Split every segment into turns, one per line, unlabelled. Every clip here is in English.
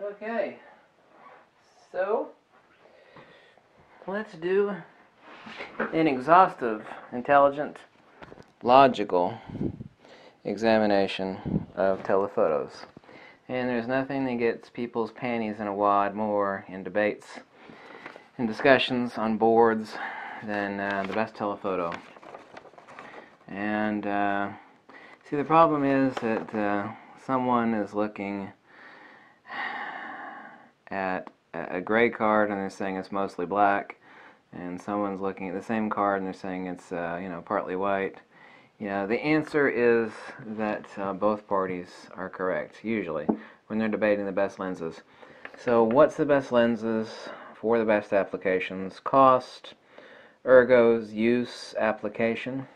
Okay, so let's do an exhaustive, intelligent, logical examination of telephotos. And there's nothing that gets people's panties in a wad more in debates and discussions on boards than uh, the best telephoto. And uh, see, the problem is that uh, someone is looking at a gray card and they're saying it's mostly black, and someone's looking at the same card and they're saying it's uh, you know partly white. You know, the answer is that uh, both parties are correct usually when they're debating the best lenses. So, what's the best lenses for the best applications? Cost, ergos, use, application.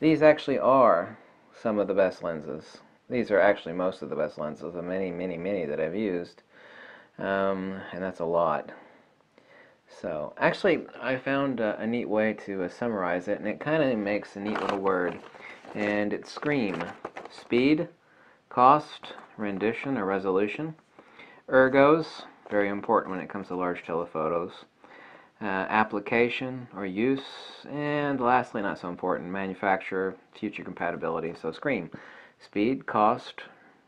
These actually are some of the best lenses. These are actually most of the best lenses of many, many, many that I've used um, and that's a lot. So, actually, I found uh, a neat way to uh, summarize it, and it kind of makes a neat little word. And it's SCREAM speed, cost, rendition, or resolution. Ergos, very important when it comes to large telephotos. Uh, application or use, and lastly, not so important, manufacturer, future compatibility. So, SCREAM speed, cost,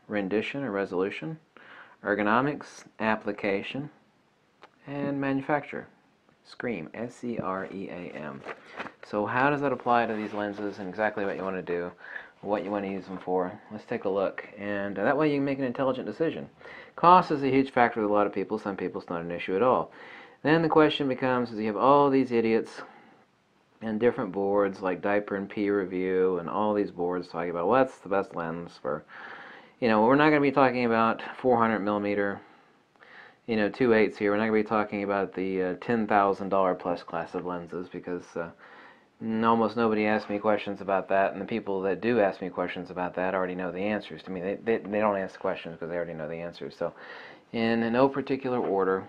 rendition, or resolution ergonomics, application, and manufacture. SCREAM, S-C-R-E-A-M. So how does that apply to these lenses and exactly what you want to do, what you want to use them for? Let's take a look, and that way you can make an intelligent decision. Cost is a huge factor with a lot of people. Some people it's not an issue at all. Then the question becomes, is you have all these idiots and different boards like Diaper and P Review and all these boards talking about what's the best lens for you know, we're not going to be talking about 400 millimeter, you know, two eighths here. We're not going to be talking about the uh, $10,000 plus class of lenses because uh, almost nobody asks me questions about that, and the people that do ask me questions about that already know the answers to me. They, they, they don't ask questions because they already know the answers. So, in no particular order,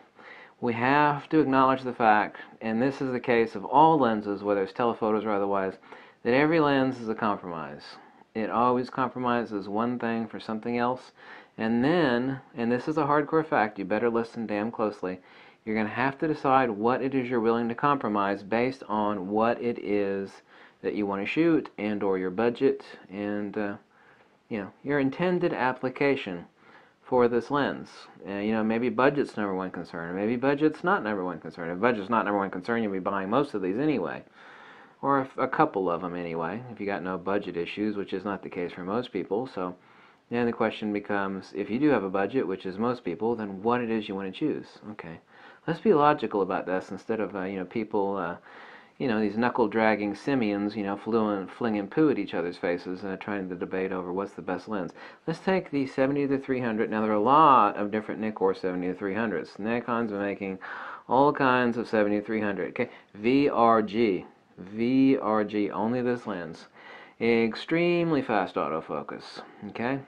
we have to acknowledge the fact, and this is the case of all lenses, whether it's telephotos or otherwise, that every lens is a compromise it always compromises one thing for something else. And then, and this is a hardcore fact, you better listen damn closely, you're going to have to decide what it is you're willing to compromise based on what it is that you want to shoot and or your budget and uh, you know your intended application for this lens. Uh, you know, maybe budget's number one concern, or maybe budget's not number one concern. If budget's not number one concern, you'll be buying most of these anyway or a, couple of them anyway, if you got no budget issues, which is not the case for most people. So then the question becomes, if you do have a budget, which is most people, then what it is you want to choose. Okay, let's be logical about this instead of uh, you know people. Uh, you know, these knuckle-dragging simians, you know, flinging, flinging poo at each other's faces and uh, trying to debate over what's the best lens. Let's take the 70 to 300. Now, there are a lot of different Nikkor 70 to 300s. Nikon's been making all kinds of 70 to 300. Okay, VRG, VRG, only this lens. Extremely fast autofocus, okay?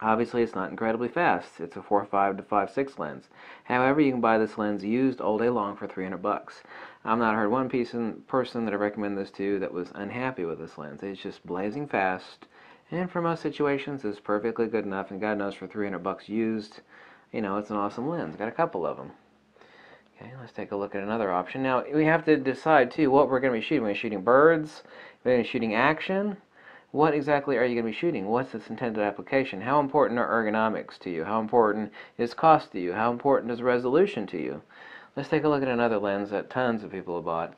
Obviously, it's not incredibly fast. It's a 4.5 to 5.6 lens. However, you can buy this lens used all day long for 300 bucks. I've not heard one person that I recommend this to that was unhappy with this lens. It's just blazing fast, and for most situations, it's perfectly good enough. And God knows, for 300 bucks used, you know, it's an awesome lens. Got a couple of them. Okay, let's take a look at another option. Now, we have to decide, too, what we're going to be shooting. We're we shooting birds? We're we shooting action? What exactly are you going to be shooting? What's its intended application? How important are ergonomics to you? How important is cost to you? How important is resolution to you? Let's take a look at another lens that tons of people have bought.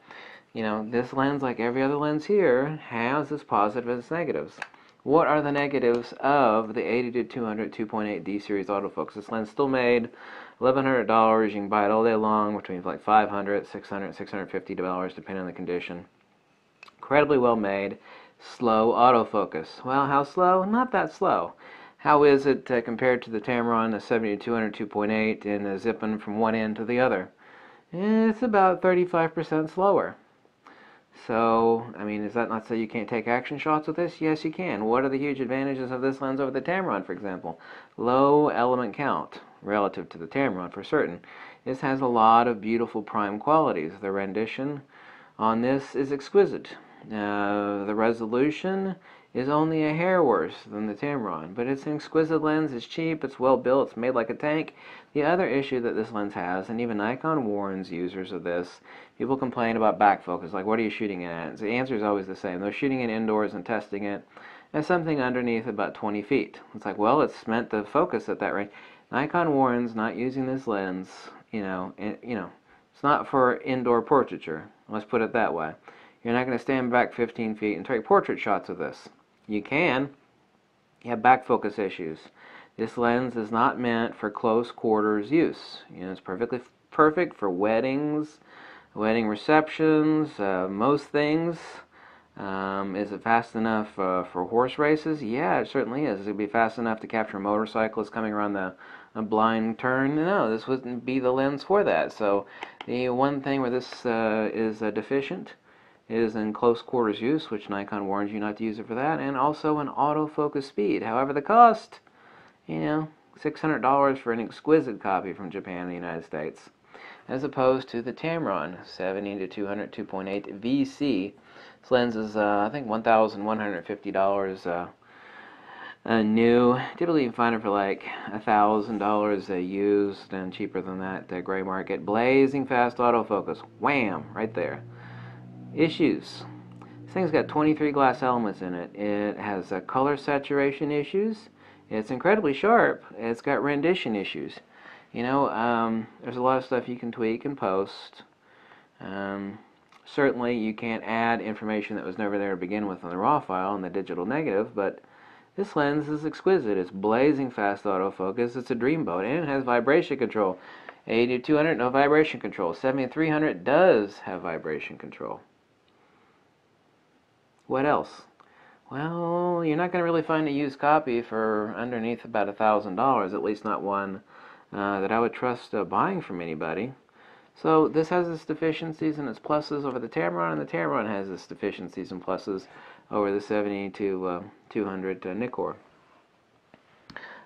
You know, this lens, like every other lens here, has its positives and its negatives. What are the negatives of the 80 to 200 2.8 D series autofocus? This lens still made $1,100. You can buy it all day long between like $500, $600, $650 depending on the condition. Incredibly well made. Slow autofocus. Well, how slow? Not that slow. How is it uh, compared to the Tamron, the 70 200 2.8, and the Zippen from one end to the other? It's about 35% slower. So, I mean, is that not so you can't take action shots with this? Yes, you can. What are the huge advantages of this lens over the Tamron, for example? Low element count relative to the Tamron for certain. This has a lot of beautiful prime qualities. The rendition on this is exquisite. Uh, the resolution is only a hair worse than the Tamron, but it's an exquisite lens. It's cheap. It's well built. It's made like a tank. The other issue that this lens has, and even Nikon warns users of this, people complain about back focus. Like, what are you shooting at? The answer is always the same. They're shooting it indoors and testing it at something underneath about 20 feet. It's like, well, it's meant to focus at that range. Nikon warns not using this lens. You know, you know, it's not for indoor portraiture. Let's put it that way. You're not going to stand back 15 feet and take portrait shots of this. You can. Have back focus issues. This lens is not meant for close quarters use. You know, it's perfectly perfect for weddings, wedding receptions, uh, most things. Um, is it fast enough uh, for horse races? Yeah, it certainly is. Is it be fast enough to capture motorcyclists coming around the a blind turn? No, this wouldn't be the lens for that. So the one thing where this uh, is uh, deficient is in close quarters use, which Nikon warns you not to use it for that, and also an autofocus speed. However, the cost, you know, $600 for an exquisite copy from Japan and the United States, as opposed to the Tamron 70 to 200 2.8 VC. This lens is, uh, I think, $1,150 uh, uh, new. Typically, you can find it for like $1,000 uh, used and cheaper than that, the gray market. Blazing fast autofocus. Wham! Right there. Issues. This thing's got 23 glass elements in it. It has uh, color saturation issues. It's incredibly sharp. It's got rendition issues. You know, um, there's a lot of stuff you can tweak and post. Um, certainly, you can't add information that was never there to begin with on the raw file and the digital negative, but this lens is exquisite. It's blazing fast autofocus. It's a dreamboat, and it has vibration control. 80 to 200, no vibration control. 70 to 300 does have vibration control. What else? Well, you're not going to really find a used copy for underneath about a thousand dollars, at least not one uh, that I would trust uh, buying from anybody. So this has its deficiencies and its pluses over the Tamron, and the Tamron has its deficiencies and pluses over the 70 to uh, 200 uh, Nikkor.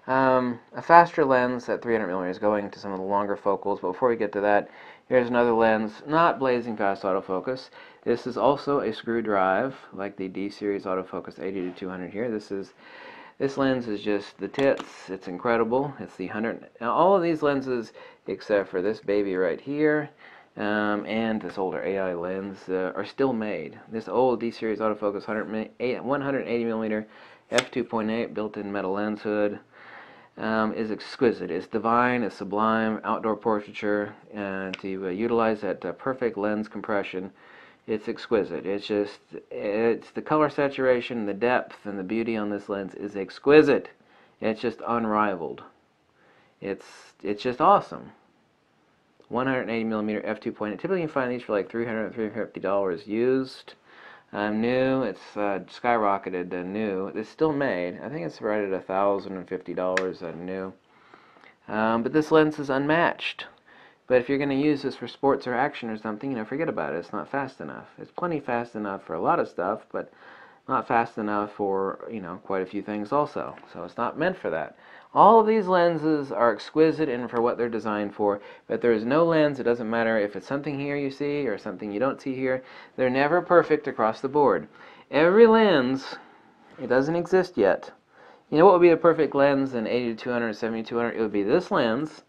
Um, a faster lens at 300 millimeters going to some of the longer focals, but before we get to that, here's another lens, not blazing fast autofocus. This is also a screw drive, like the D series autofocus 80 to 200 here. This is this lens is just the tits. It's incredible. It's the 100. Now all of these lenses, except for this baby right here, um, and this older AI lens, uh, are still made. This old D series autofocus 100, 180 millimeter f2.8 built-in metal lens hood um, is exquisite. It's divine. It's sublime. Outdoor portraiture, and to uh, utilize that uh, perfect lens compression it's exquisite. It's just, it's the color saturation, the depth, and the beauty on this lens is exquisite. It's just unrivaled. It's, it's just awesome. 180 millimeter f2.8. Typically, you can find these for like 300 $350 used. Um, new, it's uh, skyrocketed uh, new. It's still made. I think it's right at $1,050 uh, new. Um, but this lens is unmatched. But if you're going to use this for sports or action or something, you know, forget about it. It's not fast enough. It's plenty fast enough for a lot of stuff, but not fast enough for, you know, quite a few things also. So it's not meant for that. All of these lenses are exquisite and for what they're designed for, but there is no lens, it doesn't matter if it's something here you see or something you don't see here, they're never perfect across the board. Every lens, it doesn't exist yet. You know what would be a perfect lens in 80 to 200, 70 to 200? It would be this lens,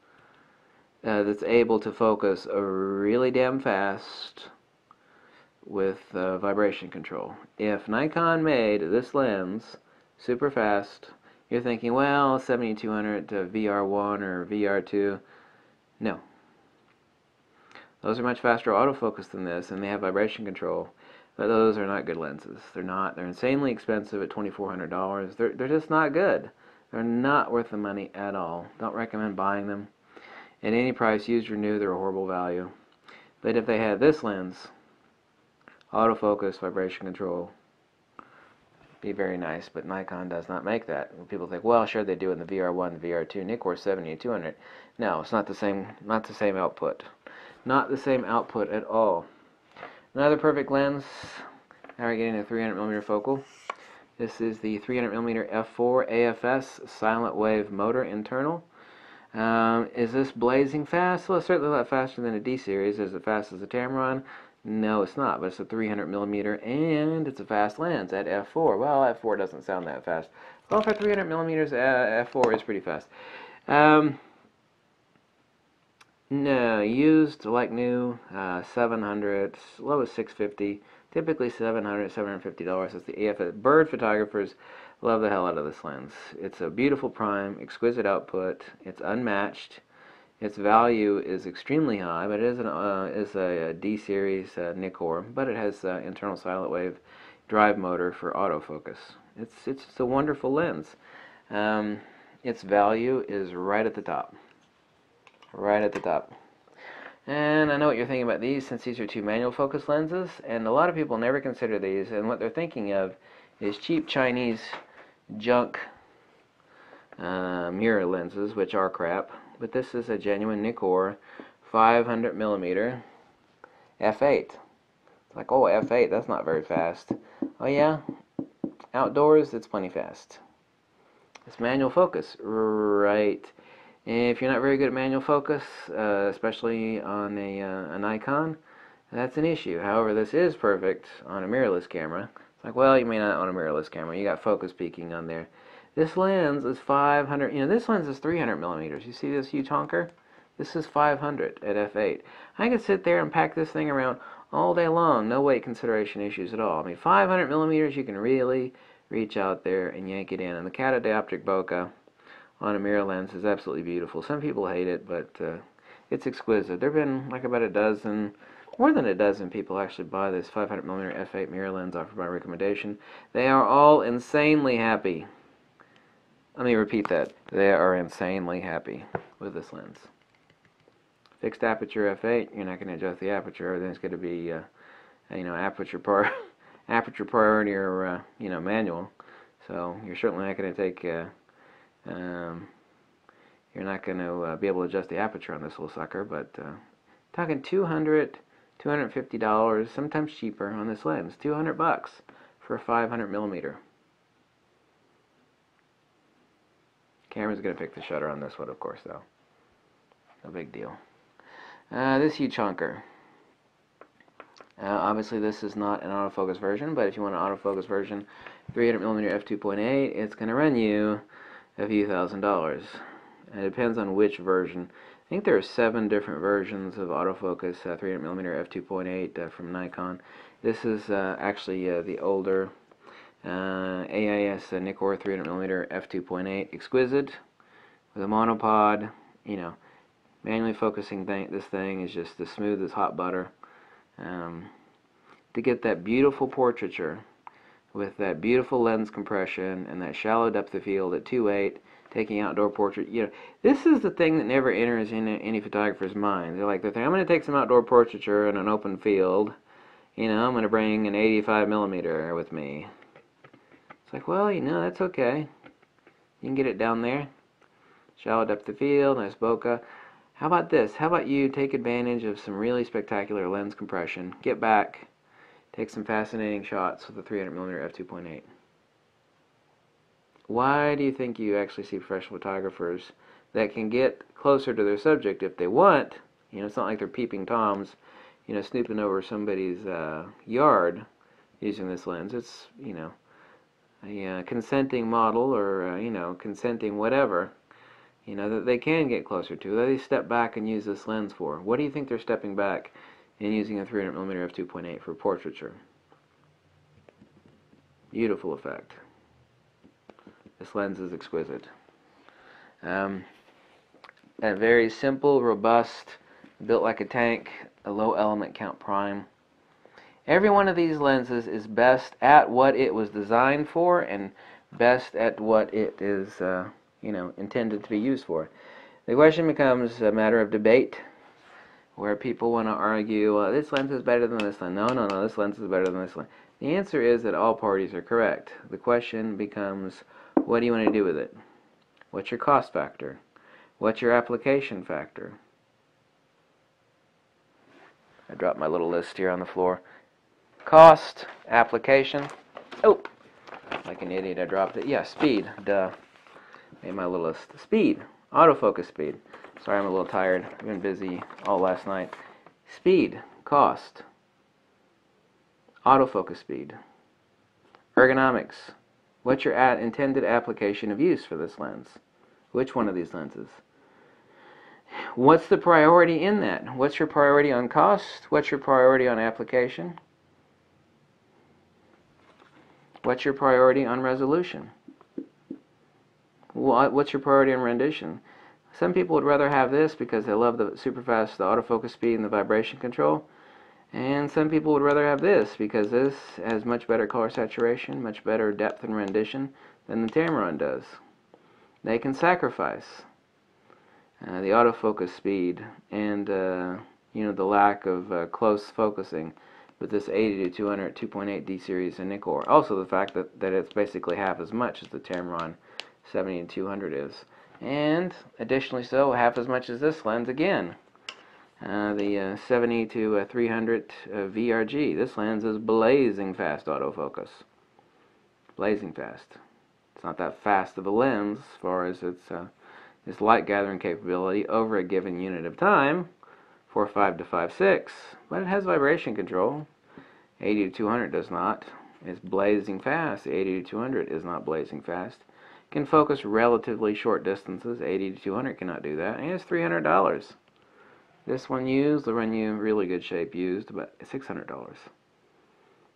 uh, that's able to focus really damn fast with uh, vibration control. If Nikon made this lens super fast, you're thinking, well, 7200 to VR1 or VR2. No. Those are much faster autofocus than this, and they have vibration control. But those are not good lenses. They're not. They're insanely expensive at $2,400. They're, they're just not good. They're not worth the money at all. Don't recommend buying them. At any price, used or new, they're a horrible value. But if they had this lens, autofocus, vibration control, be very nice, but Nikon does not make that. People think, well, sure they do in the VR1, VR2, Nikkor 70 200. No, it's not the same. Not the same output. Not the same output at all. Another perfect lens. Now we're getting a 300 millimeter focal. This is the 300 millimeter f4 AFS silent wave motor internal. Um, is this blazing fast? Well, it's certainly a lot faster than a D series. Is it fast as a Tamron? No, it's not, but it's a 300 millimeter and it's a fast lens at f4. Well, f4 doesn't sound that fast. Well, for 300 millimeters, uh, f4 is pretty fast. Um, no, used like new, uh, 700, low as 650, typically 700, 750 dollars. That's the AF. Bird photographers love the hell out of this lens. It's a beautiful prime, exquisite output. It's unmatched. Its value is extremely high, but it is, an, uh, is a, a D series uh, Nikkor, but it has uh, internal silent wave drive motor for autofocus. It's it's a wonderful lens. Um, its value is right at the top. Right at the top. And I know what you're thinking about these since these are two manual focus lenses, and a lot of people never consider these, and what they're thinking of is cheap Chinese junk uh, mirror lenses, which are crap but this is a genuine Nikkor 500 millimeter f8. It's like, oh, f8, that's not very fast. Oh yeah, outdoors, it's plenty fast. It's manual focus, right? If you're not very good at manual focus, uh, especially on a, uh, a Nikon, that's an issue. However, this is perfect on a mirrorless camera. It's like, well, you may not on a mirrorless camera. You got focus peaking on there. This lens is 500, you know, this lens is 300 millimeters. You see this huge honker? This is 500 at f8. I could sit there and pack this thing around all day long, no weight consideration issues at all. I mean, 500 millimeters, you can really reach out there and yank it in. And the catadioptric bokeh on a mirror lens is absolutely beautiful. Some people hate it, but uh, it's exquisite. There have been like about a dozen, more than a dozen people actually buy this 500 millimeter f8 mirror lens offered by recommendation. They are all insanely happy. Let me repeat that. They are insanely happy with this lens. Fixed aperture f8, you're not going to adjust the aperture. Everything's going to be, uh, you know, aperture par aperture priority or uh, you know manual. So you're certainly not going to take. Uh, um, you're not going to uh, be able to adjust the aperture on this little sucker, but uh, talking 200 250 dollars, sometimes cheaper on this lens. 200 bucks for a 500 millimeter. Camera's going to pick the shutter on this one, of course, though. No big deal. Uh, this huge chunker. Uh, obviously, this is not an autofocus version, but if you want an autofocus version, 300mm f2.8, it's going to run you a few thousand dollars. it depends on which version. I think there are seven different versions of autofocus 300mm f2.8 uh, from Nikon. This is uh, actually uh, the older uh, AIS uh, Nikkor 300mm f2.8 exquisite with a monopod you know manually focusing thing, this thing is just as smooth as hot butter. Um, to get that beautiful portraiture with that beautiful lens compression and that shallow depth of field at 2.8 taking outdoor portrait you know this is the thing that never enters in any photographer's mind. They're like I'm going to take some outdoor portraiture in an open field. You know I'm going to bring an 85 millimeter with me like, well, you know, that's okay. You can get it down there. Shallow depth of field, nice bokeh. How about this? How about you take advantage of some really spectacular lens compression, get back, take some fascinating shots with a 300mm f2.8. Why do you think you actually see professional photographers that can get closer to their subject if they want? You know, it's not like they're peeping toms, you know, snooping over somebody's uh, yard using this lens. It's, you know, a uh, consenting model or uh, you know consenting whatever you know that they can get closer to that they step back and use this lens for. What do you think they're stepping back and using a 300mm f2.8 for portraiture? Beautiful effect. This lens is exquisite. Um, a very simple robust built like a tank a low element count prime Every one of these lenses is best at what it was designed for and best at what it is, uh, you know, intended to be used for. The question becomes a matter of debate where people want to argue, well, this lens is better than this lens. No, no, no, this lens is better than this lens. The answer is that all parties are correct. The question becomes, what do you want to do with it? What's your cost factor? What's your application factor? I dropped my little list here on the floor. Cost, application. Oh, like an idiot, I dropped it. Yeah, speed. Duh. Made my little list. Speed. Autofocus speed. Sorry, I'm a little tired. I've been busy all last night. Speed. Cost. Autofocus speed. Ergonomics. What's your at intended application of use for this lens? Which one of these lenses? What's the priority in that? What's your priority on cost? What's your priority on application? What's your priority on resolution? What, what's your priority on rendition? Some people would rather have this because they love the super fast the autofocus speed and the vibration control. And some people would rather have this because this has much better color saturation, much better depth and rendition than the Tamron does. They can sacrifice uh, the autofocus speed and uh, you know the lack of uh, close focusing with this 80 to 200 2.8 D series and Nikkor. Also the fact that, that it's basically half as much as the Tamron 70 and 200 is. And additionally so, half as much as this lens again. Uh, the uh, 70 to uh, 300 uh, VRG. This lens is blazing fast autofocus. Blazing fast. It's not that fast of a lens as far as its, uh, its light gathering capability over a given unit of time, 4.5 to 5.6, but it has vibration control. 80 to 200 does not. It's blazing fast. 80 to 200 is not blazing fast. Can focus relatively short distances. 80 to 200 cannot do that. And it's $300. This one used the one you really good shape used but $600.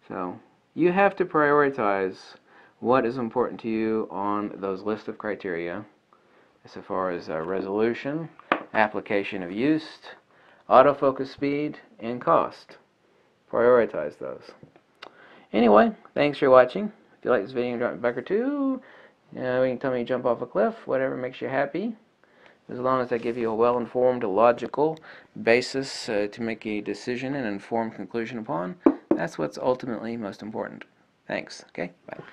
So you have to prioritize what is important to you on those list of criteria as far as uh, resolution, application of use, autofocus speed, and cost. Prioritize those. Anyway, thanks for watching. If you like this video, drop me back or two. Uh, you can tell me to jump off a cliff, whatever makes you happy as long as I give you a well-informed, logical basis uh, to make a decision and informed conclusion upon, that's what's ultimately most important. Thanks. Okay? Bye.